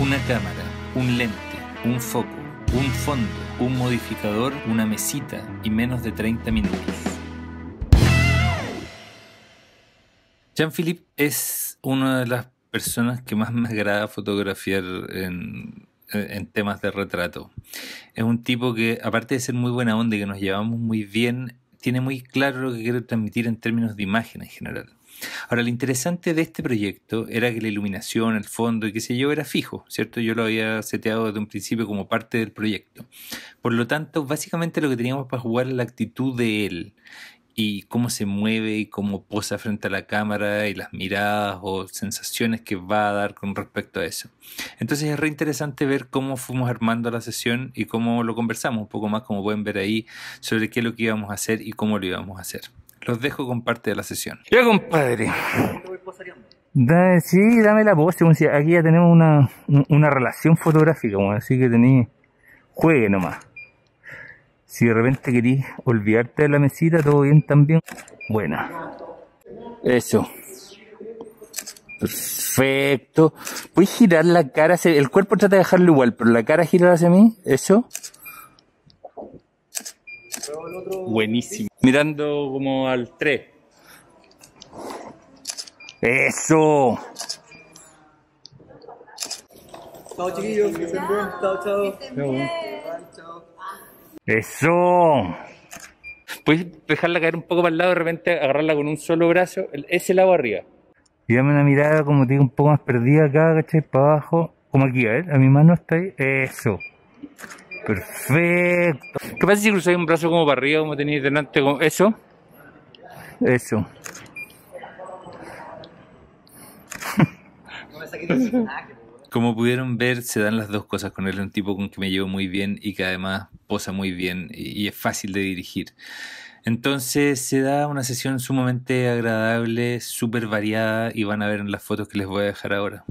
Una cámara, un lente, un foco, un fondo, un modificador, una mesita y menos de 30 minutos. Jean-Philippe es una de las personas que más me agrada fotografiar en, en temas de retrato. Es un tipo que, aparte de ser muy buena onda y que nos llevamos muy bien, tiene muy claro lo que quiere transmitir en términos de imagen en general. Ahora, lo interesante de este proyecto era que la iluminación, el fondo y qué sé yo era fijo, ¿cierto? Yo lo había seteado desde un principio como parte del proyecto. Por lo tanto, básicamente lo que teníamos para jugar era la actitud de él y cómo se mueve y cómo posa frente a la cámara y las miradas o sensaciones que va a dar con respecto a eso. Entonces es re interesante ver cómo fuimos armando la sesión y cómo lo conversamos un poco más, como pueden ver ahí, sobre qué es lo que íbamos a hacer y cómo lo íbamos a hacer. Los dejo con parte de la sesión. Ya, compadre. Da, sí, dame la pose. Aquí ya tenemos una, una relación fotográfica, así que tenéis. Juegue nomás. Si de repente querís olvidarte de la mesita, todo bien también. Buena. Eso. Perfecto. Puedes girar la cara hacia... El cuerpo trata de dejarlo igual, pero la cara girar hacia mí. Eso. Buenísimo. Mirando como al 3. Eso. Chao chiquillos, que estén bien. Chao, chao. Eso. Puedes dejarla caer un poco para el lado, de repente agarrarla con un solo brazo, ese lado arriba. Y dame una mirada como te digo un poco más perdida acá, ¿cachai? Para abajo. Como aquí, a ver, a mi mano está ahí. Eso. Perfecto. ¿Qué pasa si cruzáis un brazo como para arriba, como tenéis delante? Como... Eso. Eso. Como pudieron ver, se dan las dos cosas con él, un tipo con que me llevo muy bien y que además posa muy bien y es fácil de dirigir. Entonces se da una sesión sumamente agradable, súper variada y van a ver en las fotos que les voy a dejar ahora.